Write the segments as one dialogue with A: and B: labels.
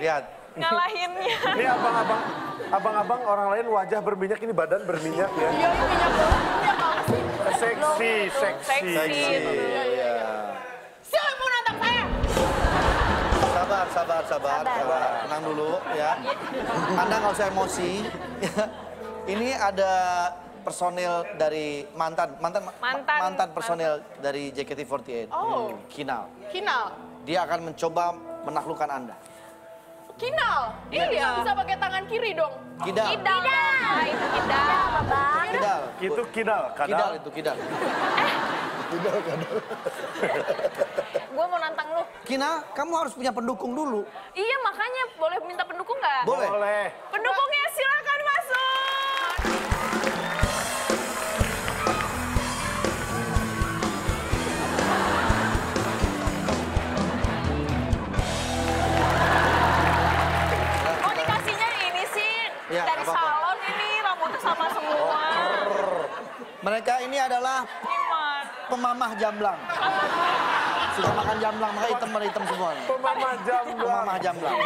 A: Lihat.
B: ngalahinnya.
C: Ini abang-abang, abang-abang orang lain wajah berminyak, ini badan berminyak ya.
D: Iya, ini minyak sih?
C: Seksi, seksi.
B: Seksi.
A: Iya.
D: Siapa yang mau nantang saya?
A: Sabar, sabar, sabar, sabar. Tenang dulu ya. Anda nggak usah emosi. Ini ada personil dari mantan mantan
B: Mantan.
A: mantan personil dari JKT48.
D: Oh.
A: Kinal.
D: Kinal.
A: Dia akan mencoba menaklukkan Anda.
D: Kinal. Iya. Bisa pakai tangan kiri dong.
A: Kidal.
B: Kidal. Ah, itu kidal.
A: Kidal.
C: Itu kidal,
A: Kidal
C: kadal.
A: itu kidal.
B: Gue mau nantang lu.
A: Kina, kamu harus punya pendukung dulu.
B: Iya makanya boleh minta pendukung nggak?
A: Boleh.
C: Boleh.
B: Pendukungnya silakan masuk.
A: Mereka ini adalah
B: Gimana?
A: pemamah jamblang. Suka makan jamblang, makanya hitam hitam semua.
C: Pemamah jamblang.
A: Pemamah jamblang.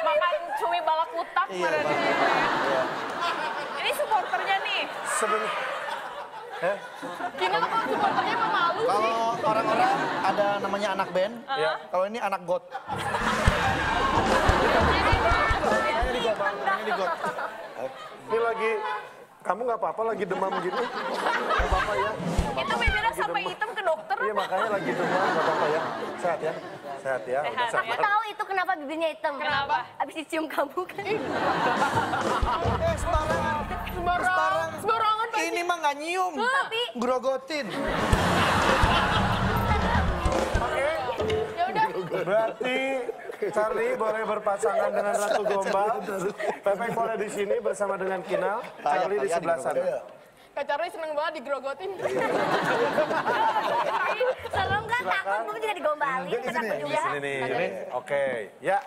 B: Makan cumi balak kutak
A: Iya,
B: pada.
A: Iya.
B: Ini supporternya nih.
C: Seben- Eh,
D: Kinal kok supporternya emang malu sih.
A: Kalau orang-orang ada namanya anak band,
C: Ya.
A: kalau ini anak got.
B: Ini
A: di got, Bang. Ini di got.
C: ini lagi, kamu nggak apa-apa lagi demam gini? Nggak apa-apa ya?
B: Itu bibirnya sampai hitam ke dokter.
C: Iya makanya lagi demam, nggak apa-apa ya? Sehat ya? Sehat ya?
B: Sehat, ya.
E: Tahu itu kenapa bibirnya hitam?
B: Kenapa?
E: Abis dicium kamu kan?
A: Eh, sembarangan.
D: Sembarangan. Sembarangan.
A: Ini mah nggak nyium.
E: Tapi
A: Grogotin.
C: Charlie boleh berpasangan dengan Ratu Gombal. Pepeng boleh di sini bersama dengan Kinal. Charlie di sebelah sana.
D: Kak Charlie seneng banget digrogotin.
E: serem kan takut gue juga digombalin. Takut juga.
C: Sini nih. Ini, Oke. Ya,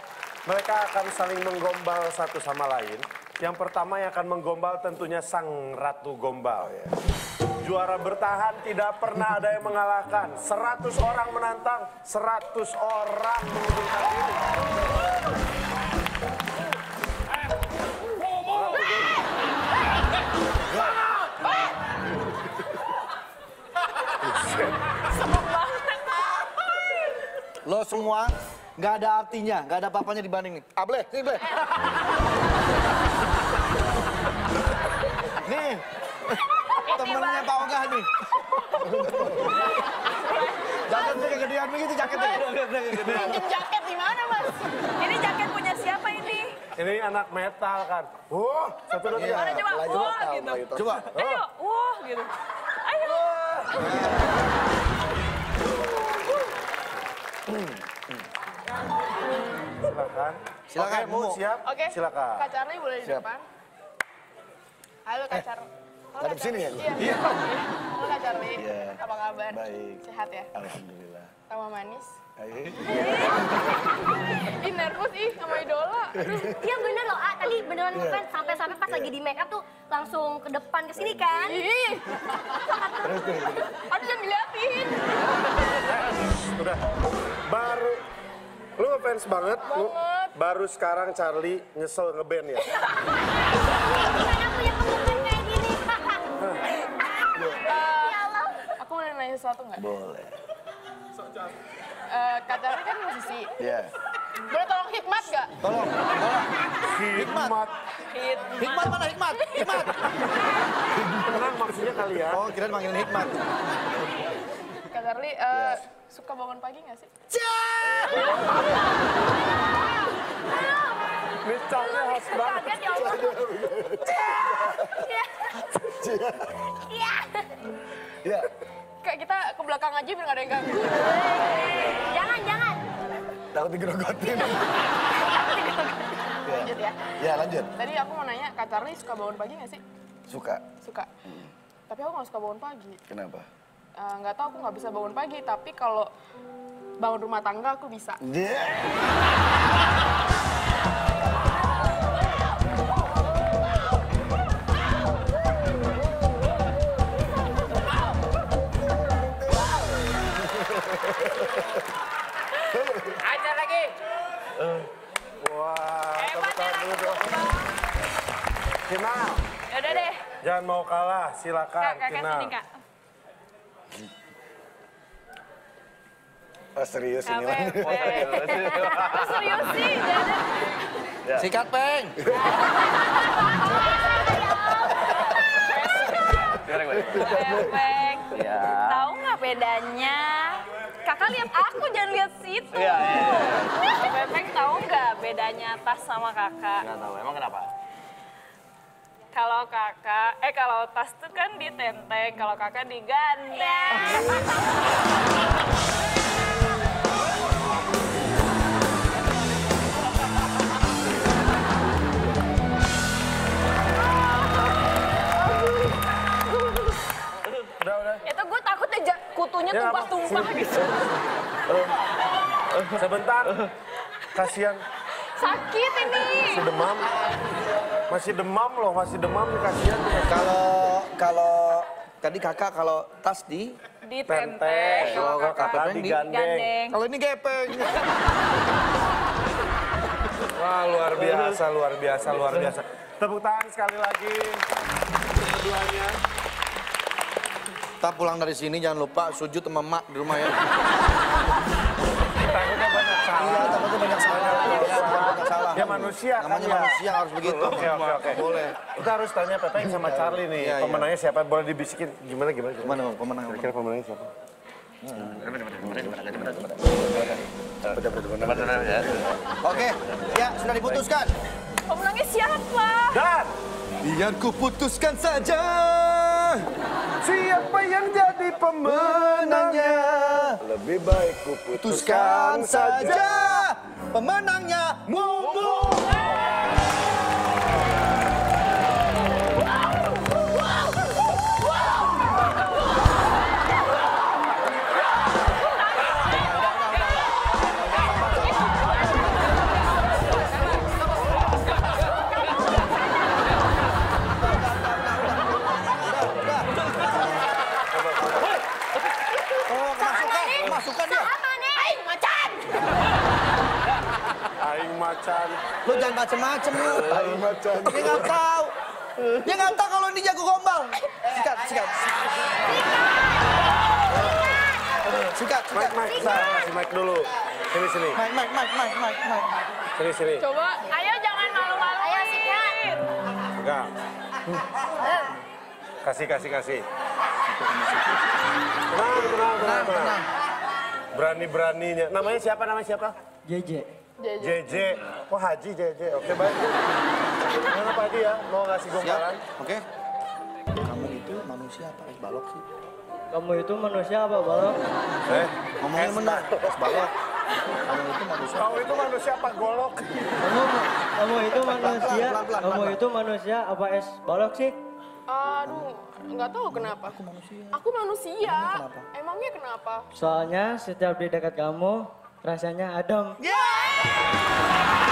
C: mereka akan saling menggombal satu sama lain. Yang pertama yang akan menggombal tentunya sang Ratu Gombal ya. Juara bertahan tidak pernah ada yang mengalahkan. 100 orang menantang, 100 orang mengundurkan diri.
A: Lo semua nggak ada artinya, nggak ada apa-apanya dibanding nih. Ah, boleh, sini boleh. nih, temennya Pak Ogah nih. Jaketnya kegedean begitu jaketnya.
D: Pinjem jaket di mana, Mas?
B: Ini jaket punya siapa ini?
C: Ini anak metal kan. Wah, satu dua tiga.
B: Mana coba? Wah gitu.
A: Coba.
B: Ayo, wah gitu. Ayo.
C: Silakan.
A: Silakan,
C: Mu, siap?
D: Oke.
C: Silakan.
D: Kak Charlie boleh di depan. Halo Kak Charlie. Kak
A: sini ya?
D: Charlie. Iya. Halo Charlie.
A: Iya.
D: Apa kabar?
A: Baik.
D: Sehat ya?
A: Alhamdulillah.
D: Sama manis?
A: Ayo.
D: Ih nervous ih sama idola.
E: Iya bener loh, ah, tadi beneran kan sampai-sampai pas lagi di make up tuh langsung ke depan ke sini kan?
D: Ih. Aduh jangan diliatin.
C: Udah. Baru lu ngefans banget, lu
D: Banget.
C: baru sekarang Charlie nyesel ngeband ya.
D: nanya sesuatu nggak?
A: Boleh.
D: Eh, Kak Charlie kan musisi.
A: Iya.
D: Boleh tolong hikmat nggak?
A: Tolong, tolong.
C: Hikmat.
A: Hikmat mana Hikmat? Hikmat.
C: Tenang maksudnya kali ya.
A: Oh, kirain manggilin Hikmat.
D: Kak Charlie eh, suka bangun pagi nggak sih?
C: Ini cowoknya khas banget.
B: Kaget ya Allah.
E: Iya.
A: Iya.
D: Kayak kita ke belakang aja biar nggak ada yang ganggu.
E: Jangan, jangan.
A: Takut digerogotin.
D: Lanjut ya.
A: Ya, lanjut.
D: Tadi aku mau nanya, Kak Charlie suka bangun pagi nggak sih?
A: Suka.
D: Suka. Tapi aku nggak suka bangun pagi.
A: Kenapa?
D: Eh, Nggak tahu aku nggak bisa bangun pagi, tapi kalau bangun rumah tangga aku bisa.
A: Dia.
B: Final. Ya udah deh.
C: Jangan mau kalah, silakan.
B: Kak, kakak Kak.
F: Oh, serius ini lah.
B: Oh, serius. Oh, oh, serius sih? Ya. ya.
A: Sikat, Peng.
B: Goreng. Ya. Tahu nggak bedanya Kakak lihat aku, jangan lihat situ. Iya, Pepeng tahu nggak bedanya tas sama kakak?
G: Nggak tahu, emang kenapa?
B: Kalau kakak, eh kalau tas tuh kan ditenteng, kalau kakak digandeng.
C: Ya,
B: tumpah-tumpah gitu.
C: Sebentar. Kasihan,
B: Sakit ini.
C: masih demam. Masih demam loh, masih demam nih kasihan.
A: Kalau kalau tadi kakak kalau tas di
B: Ditenteng.
A: Kalau
B: Kalau
A: kakak
B: kakak
C: Tadi
A: di-
C: gandeng.
B: gandeng.
A: kalau ini gepeng.
C: Wah, luar biasa, luar biasa, luar biasa. Tepuk tangan sekali lagi. Keduanya.
A: Kita pulang dari sini jangan lupa sujud sama mak di rumah ya.
C: Takutnya banyak
A: Iya,
C: salah.
A: takutnya banyak salah. Iya, banyak salah.
C: Ya manusia kan
A: Namanya
C: ya.
A: manusia harus begitu.
C: Oke, oke, oke.
A: Boleh.
C: Kita harus tanya Pepeng sama Charlie nih.
A: Iya, iya.
C: Pemenangnya siapa? Boleh dibisikin gimana gimana? gimana?
A: Gimana pemenang?
C: Kira-kira pemenangnya siapa?
A: Oke, ya sudah diputuskan.
B: Pemenangnya siapa?
C: Dan
A: Biar ku putuskan saja
C: jadi pemenangnya?
F: Lebih baik ku
A: putuskan saja pemenangnya Mumu. Macem-macem lu. Dia nggak tahu. Dia nggak tahu kalau ini jago gombal. Sikat, sikat. Sikat, sikat.
C: Mike, Mike, kasih Mike dulu. Sini, sini.
A: Mike, Mike, Mike, Mike, Mike, Mike.
C: Sini, sini.
B: Coba, ayo jangan malu-maluin.
E: Ayo sikat.
C: Enggak. Kasih, kasih, kasih. Tenang, tenang, tenang, tenang. Berani-beraninya. Namanya siapa, namanya siapa?
H: JJ.
C: JJ. Oh, Haji JJ. Oke, baik. Gimana Pak Haji ya? Mau ngasih gombalan?
A: Oke. Kamu itu manusia apa es balok sih?
H: Kamu itu manusia apa, Balok?
C: Eh,
A: Ngomongin benar. Es balok. Kamu itu manusia.
C: kau itu manusia apa golok?
H: Kamu kamu itu manusia, kamu itu manusia apa es balok sih?
D: Aduh, nggak tahu kenapa. Aku manusia. Aku manusia. Emangnya kenapa?
H: Soalnya setiap di dekat kamu rasanya adem.
A: Yeah!